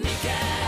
Nikah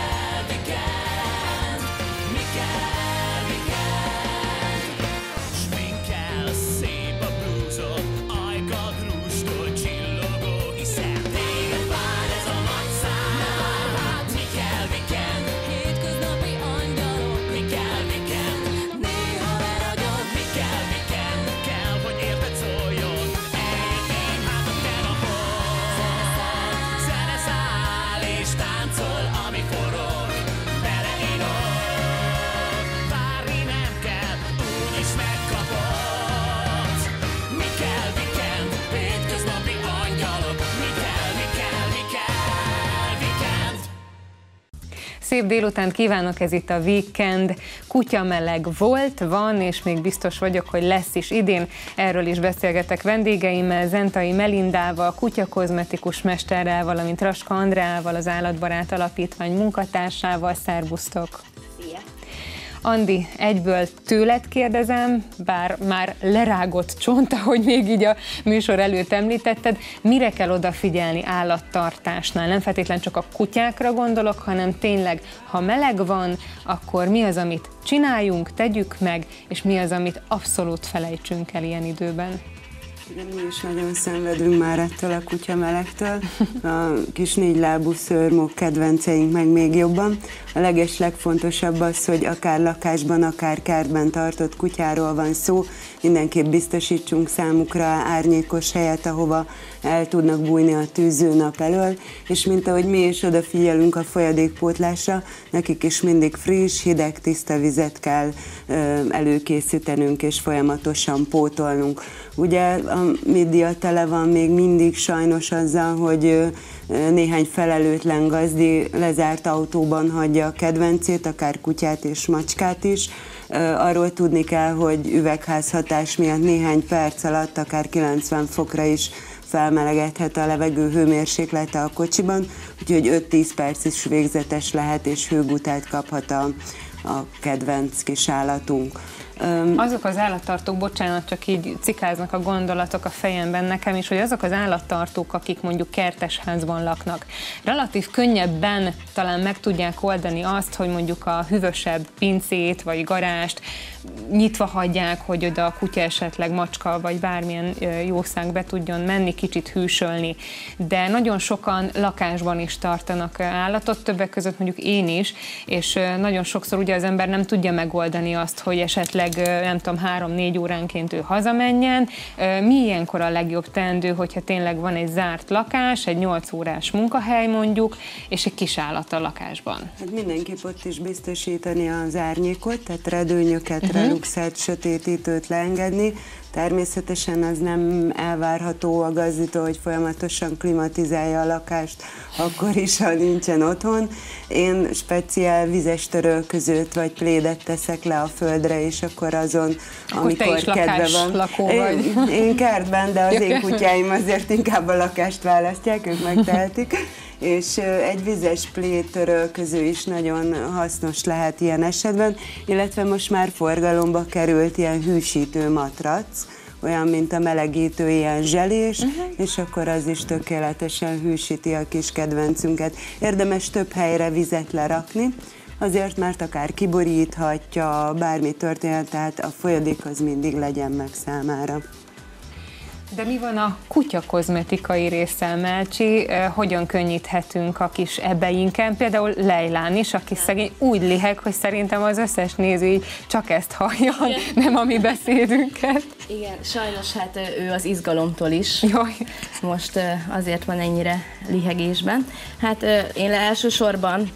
Szép délután kívánok, ez itt a Weekend. Kutya meleg volt, van, és még biztos vagyok, hogy lesz is idén. Erről is beszélgetek vendégeimmel, Zentai Melindával, kutyakozmetikus mesterrel, valamint Raska Andrával, az Állatbarát Alapítvány munkatársával. Szerbusztok! Andi, egyből tőled kérdezem, bár már lerágott csont, ahogy még így a műsor előtt említetted, mire kell odafigyelni állattartásnál? Nem feltétlen csak a kutyákra gondolok, hanem tényleg, ha meleg van, akkor mi az, amit csináljunk, tegyük meg, és mi az, amit abszolút felejtsünk el ilyen időben? Mi is nagyon szenvedünk már ettől a kutya melegtől. A kis négylábú szörmok kedvenceink meg még jobban. A leges legfontosabb az, hogy akár lakásban, akár kertben tartott kutyáról van szó, mindenképp biztosítsunk számukra árnyékos helyet, ahova el tudnak bújni a tűző nap elől, és mint ahogy mi is odafigyelünk a folyadékpótlásra, nekik is mindig friss, hideg, tiszta vizet kell előkészítenünk és folyamatosan pótolnunk. Ugye a média tele van még mindig sajnos azzal, hogy néhány felelőtlen gazdi lezárt autóban hagyja a kedvencét, akár kutyát és macskát is, arról tudni kell, hogy üvegházhatás miatt néhány perc alatt akár 90 fokra is felmelegedhet a levegő hőmérséklete a kocsiban, úgyhogy 5-10 perc is végzetes lehet, és hőgutát kaphat a, a kedvenc kis állatunk. Azok az állattartók, bocsánat, csak így cikáznak a gondolatok a fejemben nekem is, hogy azok az állattartók, akik mondjuk kertesházban laknak, relatív könnyebben talán meg tudják oldani azt, hogy mondjuk a hűvösebb pincét vagy garást nyitva hagyják, hogy oda a kutya esetleg macska vagy bármilyen jószág be tudjon menni, kicsit hűsölni. De nagyon sokan lakásban is tartanak állatot, többek között mondjuk én is, és nagyon sokszor ugye az ember nem tudja megoldani azt, hogy esetleg nem tudom, három-négy óránként ő hazamenjen. Mi ilyenkor a legjobb teendő, hogyha tényleg van egy zárt lakás, egy 8 órás munkahely mondjuk, és egy kis állat a lakásban? Hát mindenképp ott is biztosítani az árnyékot, tehát redőnyöket, uh-huh. reluxát, sötétítőt leengedni, Természetesen az nem elvárható a gazdító, hogy folyamatosan klimatizálja a lakást, akkor is, ha nincsen otthon. Én speciál vizes törölközőt vagy plédet teszek le a földre, és akkor azon, akkor amikor te kedve van. Lakó vagy. Én, én kertben, de az én kutyáim azért inkább a lakást választják, ők megtehetik és egy vizes plétörölköző is nagyon hasznos lehet ilyen esetben, illetve most már forgalomba került ilyen hűsítő matrac, olyan, mint a melegítő ilyen zselés, uh-huh. és akkor az is tökéletesen hűsíti a kis kedvencünket. Érdemes több helyre vizet lerakni, azért, mert akár kiboríthatja, bármi történet, tehát a folyadék az mindig legyen meg számára. De mi van a kutya kozmetikai résszel, Melcsi? Hogyan könnyíthetünk a kis ebeinken? Például Lejlán is, aki szegény úgy liheg, hogy szerintem az összes néző csak ezt hallja, Igen. nem a mi beszédünket. Igen, sajnos hát ő az izgalomtól is. Jaj. Most azért van ennyire lihegésben. Hát én elsősorban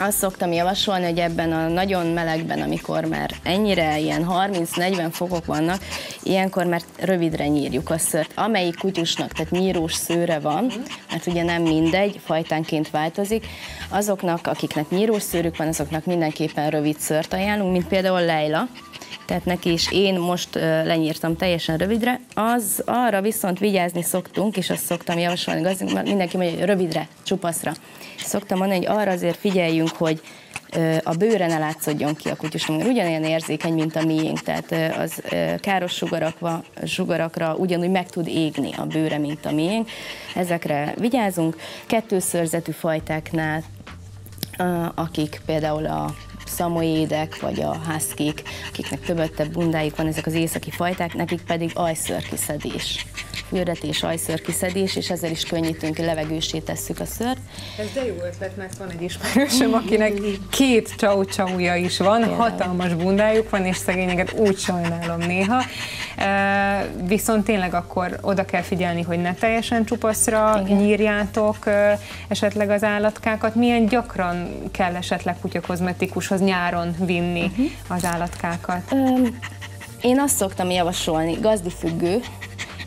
azt szoktam javasolni, hogy ebben a nagyon melegben, amikor már ennyire ilyen 30-40 fokok vannak, ilyenkor már rövidre nyírjuk a szört. Amelyik kutyusnak, tehát nyírós szőre van, mert ugye nem mindegy, fajtánként változik, azoknak, akiknek nyírós szőrük van, azoknak mindenképpen rövid szört ajánlunk, mint például Leila, tehát neki is én most lenyírtam teljesen rövidre, az arra viszont vigyázni szoktunk, és azt szoktam javasolni, mert mindenki mondja, hogy rövidre, csupaszra. Szoktam mondani, hogy arra azért figyeljünk, hogy a bőre ne látszódjon ki a kutyusnak, mert ugyanilyen érzékeny, mint a miénk, tehát az káros sugarakra, sugarakra ugyanúgy meg tud égni a bőre, mint a miénk. Ezekre vigyázunk. Kettőszörzetű fajtáknál akik például a szamoédek, vagy a huskik, akiknek többöttebb bundáik van, ezek az északi fajták, nekik pedig ajszörkiszedés fürdetés, ajszörkiszedés, és ezzel is könnyítünk, levegősé tesszük a szört. Ez de jó ötlet, mert van egy ismerősöm, akinek két csau csauja is van, Például. hatalmas bundájuk van, és szegényeket úgy sajnálom néha. Viszont tényleg akkor oda kell figyelni, hogy ne teljesen csupaszra Igen. nyírjátok esetleg az állatkákat. Milyen gyakran kell esetleg kutyakozmetikushoz nyáron vinni uh-huh. az állatkákat? Um, én azt szoktam javasolni, gazdifüggő,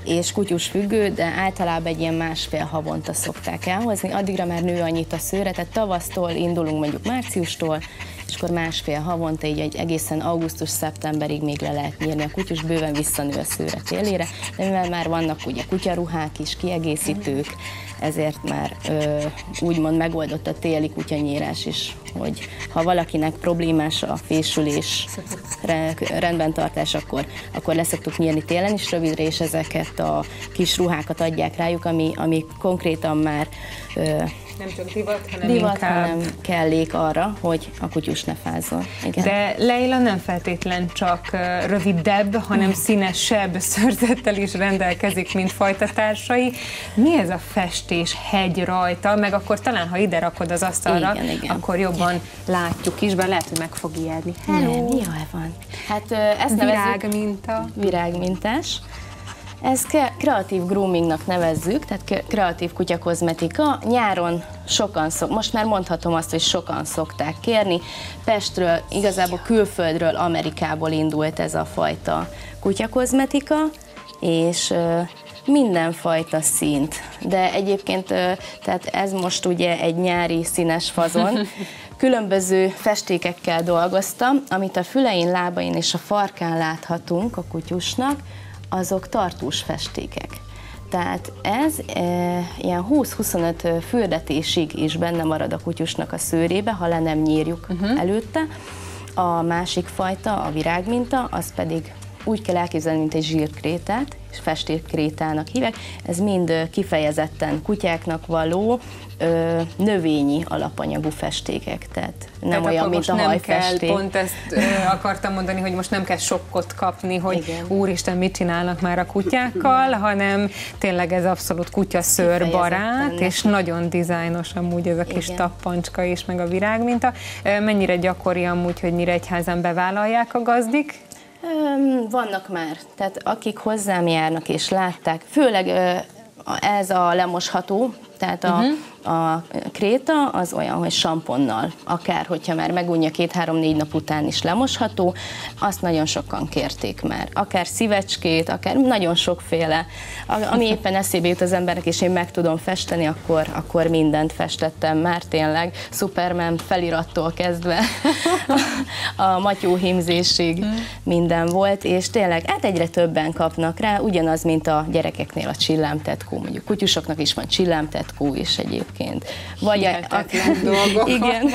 és kutyus függő, de általában egy ilyen másfél havonta szokták elhozni. Addigra már nő annyit a szőre, tehát tavasztól indulunk mondjuk márciustól, és akkor másfél havonta, így egy egészen augusztus-szeptemberig még le lehet nyírni. A kutyus bőven visszanő a szőre télére, de mivel már vannak ugye kutyaruhák is, kiegészítők, ezért már ö, úgymond megoldott a téli kutyanyírás is, hogy ha valakinek problémás a fésülés rendben tartás, akkor, akkor leszoktuk nyírni télen is rövidre, és ezeket a kis ruhákat adják rájuk, ami, ami konkrétan már ö, nem csak divat, hanem divat, inkább... hanem kellék arra, hogy a kutyus ne fázzon. Igen. De Leila nem feltétlen csak rövidebb, hanem színesebb szörzettel is rendelkezik, mint fajtatársai. Mi ez a festés hegy rajta? Meg akkor talán, ha ide rakod az asztalra, igen, igen. akkor jobban igen. látjuk is, bár lehet, hogy meg fog ijedni. Hello! Nem, jaj van. Hát ezt Virágminta. Virágmintás. Ez kreatív groomingnak nevezzük, tehát kreatív kutyakozmetika. Nyáron sokan szok, most már mondhatom azt, hogy sokan szokták kérni. Pestről, igazából külföldről, Amerikából indult ez a fajta kutyakozmetika, és mindenfajta színt. De egyébként, tehát ez most ugye egy nyári színes fazon, különböző festékekkel dolgoztam, amit a fülein, lábain és a farkán láthatunk a kutyusnak, azok tartós festékek. Tehát ez e, ilyen 20-25 fürdetésig is benne marad a kutyusnak a szőrébe, ha le nem nyírjuk uh-huh. előtte. A másik fajta, a virágminta, az pedig úgy kell elképzelni, mint egy zsírkrétát, és festékkrétának hívják. Ez mind kifejezetten kutyáknak való ö, növényi alapanyagú festékek, tehát nem tehát olyan, mint a hajfesték. Kell, pont ezt ö, akartam mondani, hogy most nem kell sokkot kapni, hogy Igen. úristen, mit csinálnak már a kutyákkal, hanem tényleg ez abszolút kutyaszőr barát, és nagyon dizájnos amúgy ez a kis Igen. tappancska is, meg a virágminta. Mennyire gyakori amúgy, hogy Nyíregyházan bevállalják a gazdik? Vannak már, tehát akik hozzám járnak és látták, főleg ez a lemosható, tehát a, uh-huh a kréta az olyan, hogy samponnal, akár hogyha már megunja két-három-négy nap után is lemosható, azt nagyon sokan kérték már. Akár szívecskét, akár nagyon sokféle, ami éppen eszébe jut az embernek, és én meg tudom festeni, akkor, akkor mindent festettem már tényleg, Superman felirattól kezdve. A matyó hímzésig minden volt, és tényleg hát egyre többen kapnak rá, ugyanaz, mint a gyerekeknél a csillámtetkó, mondjuk kutyusoknak is van csillámtetkó is egyébként. Vagy a, akár, igen,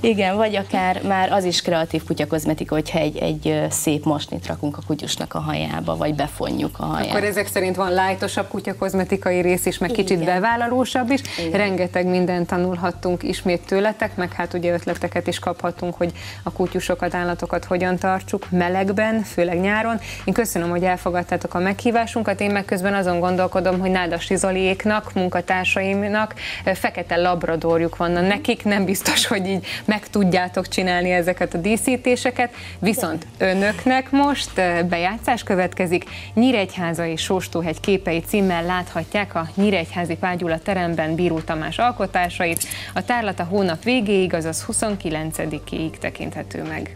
igen, vagy akár már az is kreatív kutyakozmetika, hogyha egy, egy szép mosnit rakunk a kutyusnak a hajába, vagy befonjuk a hajába. Akkor ezek szerint van lájtosabb kutyakozmetikai rész is, meg igen. kicsit bevállalósabb is. Igen. Rengeteg mindent tanulhattunk ismét tőletek, meg hát ugye ötleteket is kaphatunk, hogy a kutyusokat, állatokat hogyan tartsuk melegben, főleg nyáron. Én köszönöm, hogy elfogadtátok a meghívásunkat, én meg közben azon gondolkodom, hogy Nádas Zoliéknak, munkatársaimnak fekete labradorjuk van, nekik nem biztos, hogy így meg tudjátok csinálni ezeket a díszítéseket, viszont önöknek most bejátszás következik, Nyíregyházai Sóstóhegy képei címmel láthatják a Nyíregyházi Págyula teremben Bíró Tamás alkotásait, a tárlat a hónap végéig, azaz 29-ig tekinthető meg.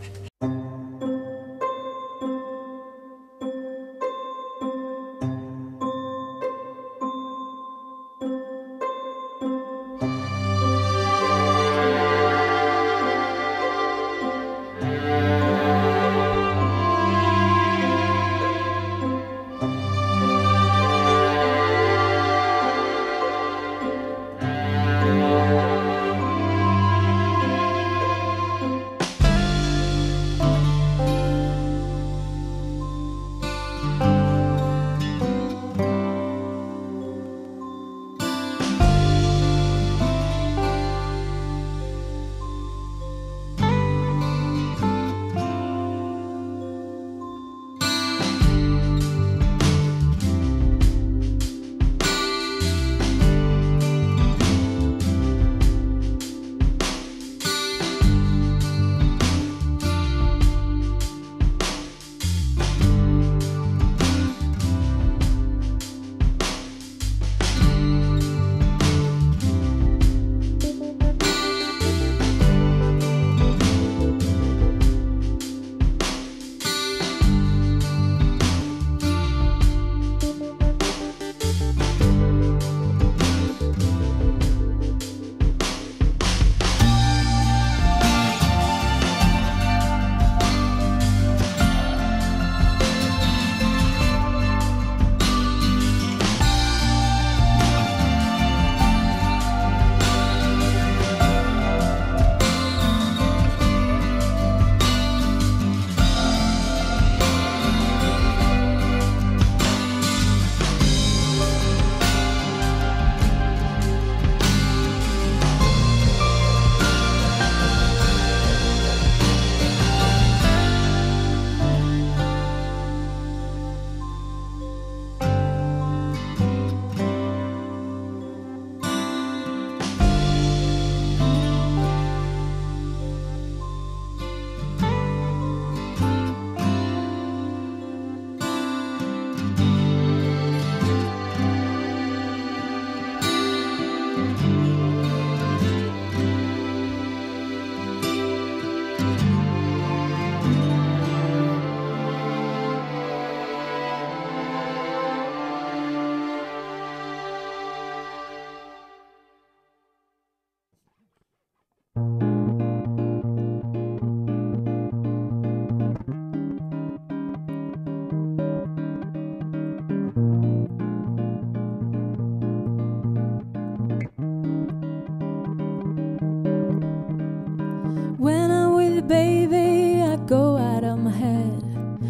Baby, I go out of my head.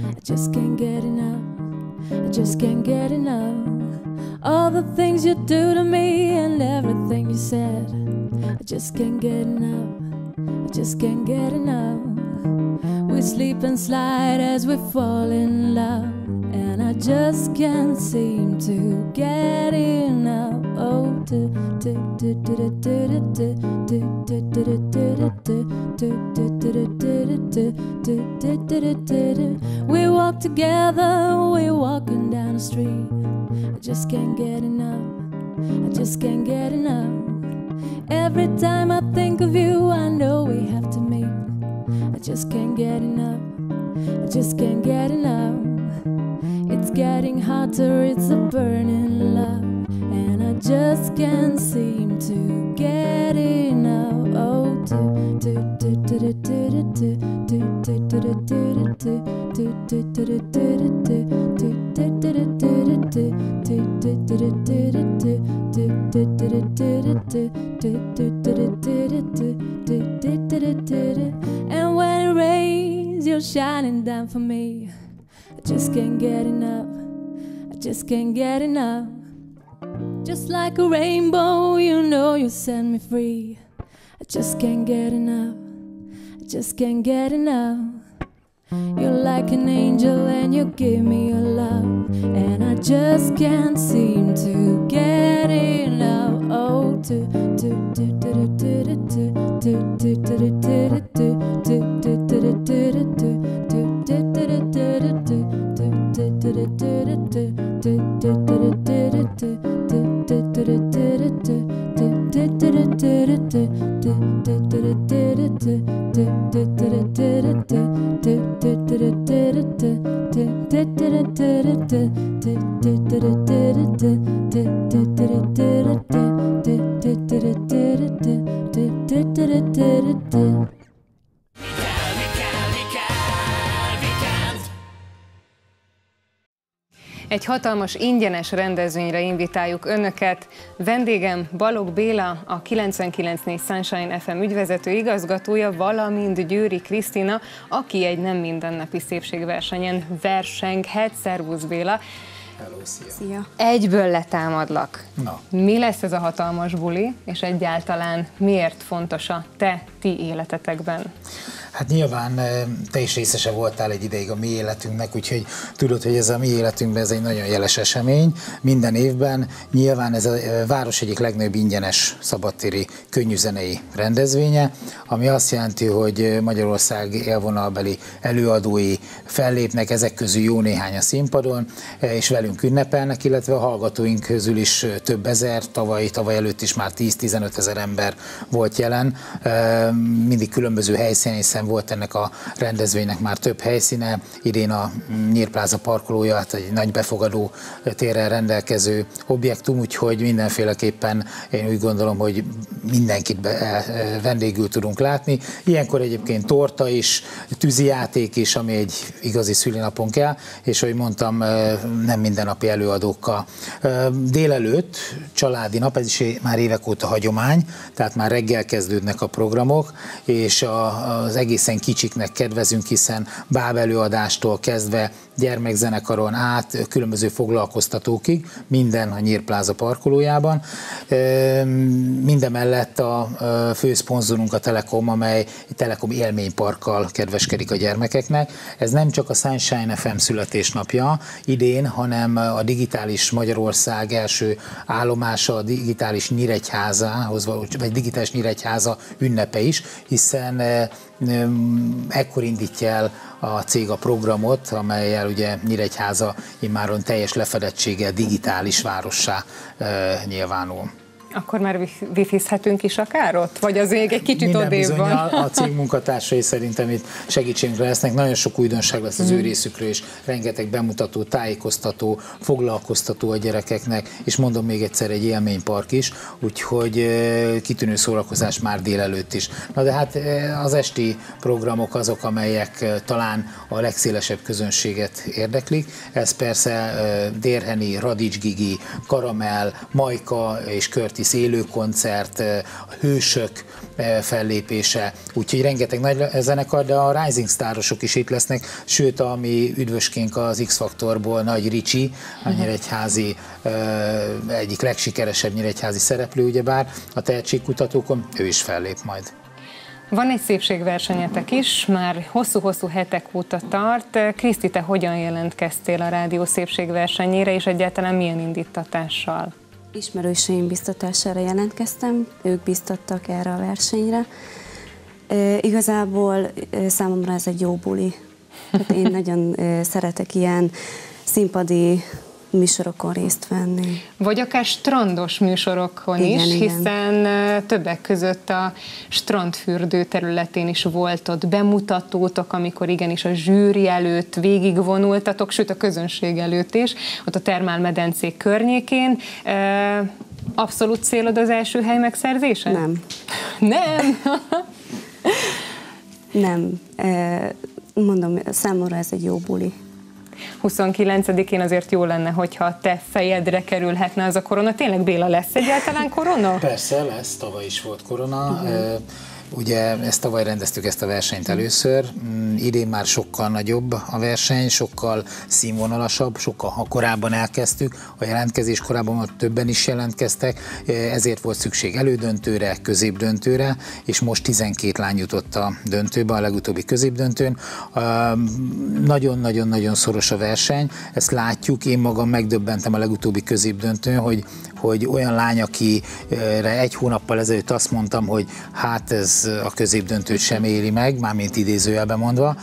I just can't get enough. I just can't get enough. All the things you do to me and everything you said. I just can't get enough. I just can't get enough. We sleep and slide as we fall in love. And I just can't seem to get enough. Oh, do, do, do, do, do, do, do, do, do, do, do, do, together, we're walking down the street. I just can't get enough. I just can't get enough. Every time I think of you, I know we have to meet. I just can't get enough. I just can't get enough. It's getting hotter, it's a burning love. And I just can't seem to get enough. Oh, do, do, do, do, do, do, do, do, do, do, do, do, do, and when it rains, you're shining down for me. I just can't get enough. I just can't get enough. Just like a rainbow, you know you set me free. I just can't get enough. I just can't get enough. You're like an angel and you give me your love. And I just can't seem to get enough. Oh, do, do, do, do, do, do, do, do, do, do, do, do, do, do, did it Egy hatalmas ingyenes rendezvényre invitáljuk Önöket. Vendégem Balog Béla, a 99.4 Sunshine FM ügyvezető igazgatója, valamint Győri Krisztina, aki egy nem mindennapi szépségversenyen versenghet. Szervusz Béla! Hello, szia. szia! Egyből letámadlak. Na. Mi lesz ez a hatalmas buli, és egyáltalán miért fontos a te, ti életetekben? Hát nyilván eh, te is részese voltál egy ideig a mi életünknek, úgyhogy tudod, hogy ez a mi életünkben ez egy nagyon jeles esemény. Minden évben nyilván ez a eh, város egyik legnagyobb ingyenes szabadtéri könnyűzenei rendezvénye, ami azt jelenti, hogy eh, Magyarország élvonalbeli előadói fellépnek, ezek közül jó néhány a színpadon, és velünk ünnepelnek, illetve a hallgatóink közül is több ezer, tavaly, tavaly előtt is már 10-15 ezer ember volt jelen, mindig különböző helyszínen, hiszen volt ennek a rendezvénynek már több helyszíne, idén a Nyírpláza parkolója, hát egy nagy befogadó térrel rendelkező objektum, úgyhogy mindenféleképpen én úgy gondolom, hogy mindenkit be, e, vendégül tudunk látni. Ilyenkor egyébként torta is, tűzijáték is, ami egy igazi szülinapon kell, és ahogy mondtam, e, nem mindennapi előadókkal. Délelőtt családi nap, ez is már évek óta hagyomány, tehát már reggel kezdődnek a programok, és az egész egészen kicsiknek kedvezünk, hiszen báb előadástól kezdve gyermekzenekaron át különböző foglalkoztatókig, minden a Nyírpláza parkolójában. Mindemellett a főszponzorunk a Telekom, amely Telekom élményparkkal kedveskedik a gyermekeknek. Ez nem csak a Sunshine FM születésnapja idén, hanem a digitális Magyarország első állomása, a digitális Nyíregyházához, vagy digitális Nyíregyháza ünnepe is, hiszen ekkor indítja el a cég a programot, amelyel ugye Nyíregyháza immáron teljes lefedettséggel digitális várossá e, nyilvánul. Akkor már wifizhetünk is akár ott? Vagy az még egy kicsit odébb van? A, cég munkatársai szerintem itt segítségünkre lesznek. Nagyon sok újdonság lesz az ő mm. részükről, és rengeteg bemutató, tájékoztató, foglalkoztató a gyerekeknek, és mondom még egyszer egy élménypark is, úgyhogy kitűnő szórakozás már délelőtt is. Na de hát az esti programok azok, amelyek talán a legszélesebb közönséget érdeklik. Ez persze Dérheni, Radics Gigi, Karamel, Majka és Kört Curtis élő koncert, a Hősök fellépése, úgyhogy rengeteg nagy zenekar, de a Rising Starosok is itt lesznek, sőt, ami üdvöskénk az X-Faktorból, Nagy Ricsi, a mhm. nyíregyházi egyik legsikeresebb nyíregyházi szereplő, ugyebár a tehetségkutatókon, ő is fellép majd. Van egy szépségversenyetek is, már hosszú-hosszú hetek óta tart. Kriszti, te hogyan jelentkeztél a rádió szépségversenyére, és egyáltalán milyen indítatással? Ismerőseim biztatására jelentkeztem, ők biztattak erre a versenyre. E, igazából e, számomra ez egy jó buli. Hát én nagyon e, szeretek ilyen színpadi műsorokon részt venni. Vagy akár strandos műsorokon igen, is, igen. hiszen többek között a strandfürdő területén is volt ott bemutatótok, amikor igenis a zsűri előtt végigvonultatok, sőt a közönség előtt is, ott a termálmedencék környékén. Abszolút célod az első hely megszerzése? Nem. Nem? Nem. Mondom, számomra ez egy jó buli. 29-én azért jó lenne, hogyha te fejedre kerülhetne az a korona. Tényleg Béla lesz egyáltalán korona? Persze, lesz, tavaly is volt korona. Uh-huh. Ugye ezt tavaly rendeztük ezt a versenyt először, mm, idén már sokkal nagyobb a verseny, sokkal színvonalasabb, sokkal korábban elkezdtük, a jelentkezés korábban többen is jelentkeztek, ezért volt szükség elődöntőre, középdöntőre, és most 12 lány jutott a döntőbe, a legutóbbi középdöntőn. Nagyon-nagyon-nagyon szoros a verseny, ezt látjuk, én magam megdöbbentem a legutóbbi középdöntőn, hogy, hogy olyan lány, akire egy hónappal ezelőtt azt mondtam, hogy hát ez a középdöntőt sem éri meg, mármint idézőjelben mondva.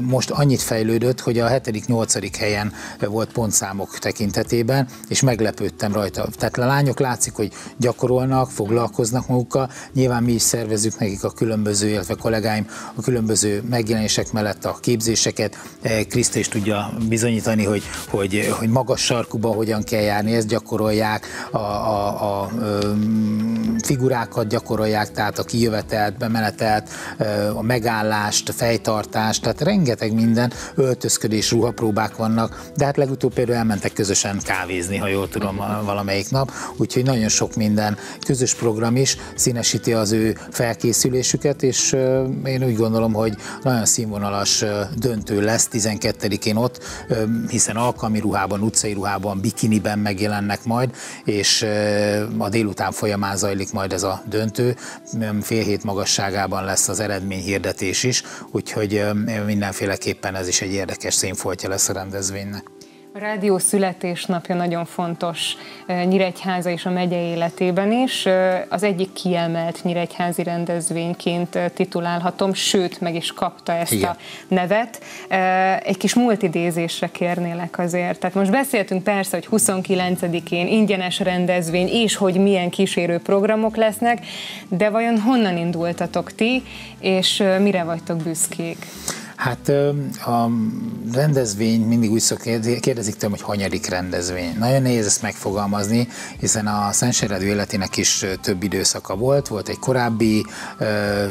Most annyit fejlődött, hogy a 7.-8. helyen volt pontszámok tekintetében, és meglepődtem rajta. Tehát a lányok látszik, hogy gyakorolnak, foglalkoznak magukkal. Nyilván mi is szervezzük nekik a különböző, illetve kollégáim a különböző megjelenések mellett a képzéseket. Kriszta is tudja bizonyítani, hogy, hogy, hogy magas sarkuba hogyan kell járni, ezt gyakorolják, a, a, a, figurákat gyakorolják, tehát a kijövet kimenetelt, bemenetelt, a megállást, a fejtartást, tehát rengeteg minden, öltözködés, ruhapróbák vannak, de hát legutóbb például elmentek közösen kávézni, ha jól tudom, valamelyik nap, úgyhogy nagyon sok minden közös program is színesíti az ő felkészülésüket, és én úgy gondolom, hogy nagyon színvonalas döntő lesz 12-én ott, hiszen alkalmi ruhában, utcai ruhában, bikiniben megjelennek majd, és a délután folyamán zajlik majd ez a döntő, fél hét magasságában lesz az eredményhirdetés is, úgyhogy mindenféleképpen ez is egy érdekes színfoltja lesz a rendezvénynek. A rádió születésnapja nagyon fontos Nyíregyháza és a megye életében is. Az egyik kiemelt nyíregyházi rendezvényként titulálhatom, sőt, meg is kapta ezt Igen. a nevet. Egy kis multidézésre kérnélek azért. Tehát most beszéltünk persze, hogy 29-én ingyenes rendezvény, és hogy milyen kísérő programok lesznek, de vajon honnan indultatok ti, és mire vagytok büszkék? Hát a rendezvény mindig úgy szok kérdezik tőlem, hogy hanyadik rendezvény. Nagyon nehéz ezt megfogalmazni, hiszen a Szentseredő életének is több időszaka volt. Volt egy korábbi uh,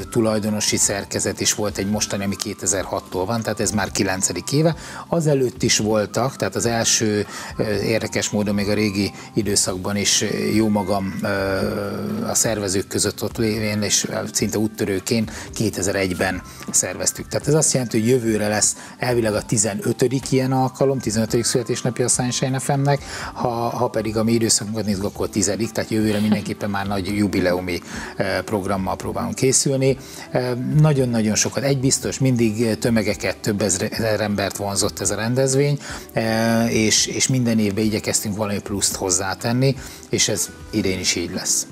tulajdonosi szerkezet, és volt egy mostani, ami 2006-tól van, tehát ez már 9. éve. Azelőtt is voltak, tehát az első uh, érdekes módon még a régi időszakban is jó magam uh, a szervezők között ott lévén, és szinte úttörőként 2001-ben szerveztük. Tehát ez azt jelenti, hogy jövőre lesz elvileg a 15. ilyen alkalom, 15. születésnapja a Sunshine FM-nek, ha, ha pedig a mi időszakunkat nézzük, akkor 10. tehát jövőre mindenképpen már nagy jubileumi eh, programmal próbálunk készülni. Eh, nagyon-nagyon sokat, egy biztos, mindig tömegeket, több ezer embert vonzott ez a rendezvény, eh, és, és minden évben igyekeztünk valami pluszt hozzátenni, és ez idén is így lesz.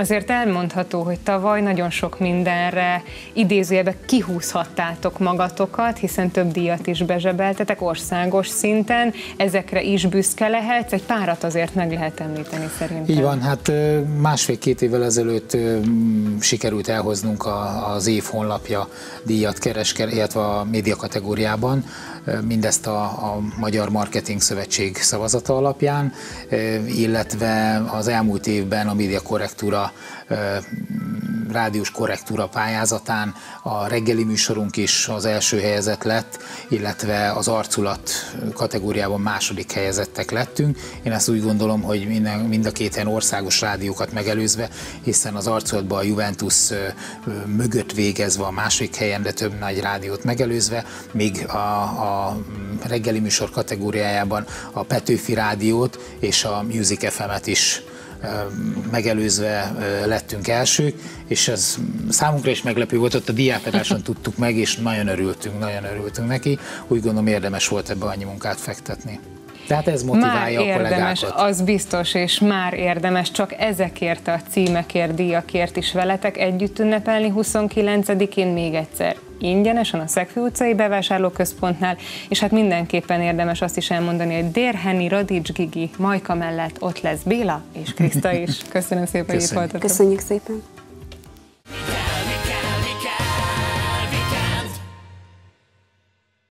Azért elmondható, hogy tavaly nagyon sok mindenre idézőjelben kihúzhattátok magatokat, hiszen több díjat is bezsebeltetek országos szinten, ezekre is büszke lehetsz, egy párat azért meg lehet említeni szerintem. Így van, hát másfél-két évvel ezelőtt sikerült elhoznunk az év honlapja díjat keresker, illetve a média kategóriában, mindezt a, a Magyar Marketing Szövetség szavazata alapján, illetve az elmúlt évben a média korrektúra rádiós korrektúra pályázatán a reggeli műsorunk is az első helyezett lett, illetve az arculat kategóriában második helyezettek lettünk. Én ezt úgy gondolom, hogy minden, mind a két országos rádiókat megelőzve, hiszen az arculatban a Juventus mögött végezve a második helyen, de több nagy rádiót megelőzve, még a, a reggeli műsor kategóriájában a Petőfi rádiót és a Music FM-et is megelőzve lettünk elsők, és ez számunkra is meglepő volt, ott a diátadáson tudtuk meg, és nagyon örültünk, nagyon örültünk neki. Úgy gondolom érdemes volt ebbe annyi munkát fektetni. Tehát ez motiválja már a érdemes, kollégákat. az biztos, és már érdemes csak ezekért a címekért, díjakért is veletek együtt ünnepelni 29-én még egyszer ingyenesen a Szegfő utcai bevásárlóközpontnál, és hát mindenképpen érdemes azt is elmondani, hogy Dérheni, Radics Gigi, Majka mellett ott lesz Béla és Kriszta is. Köszönöm szépen, hogy itt Köszönjük. voltatok. Köszönjük szépen!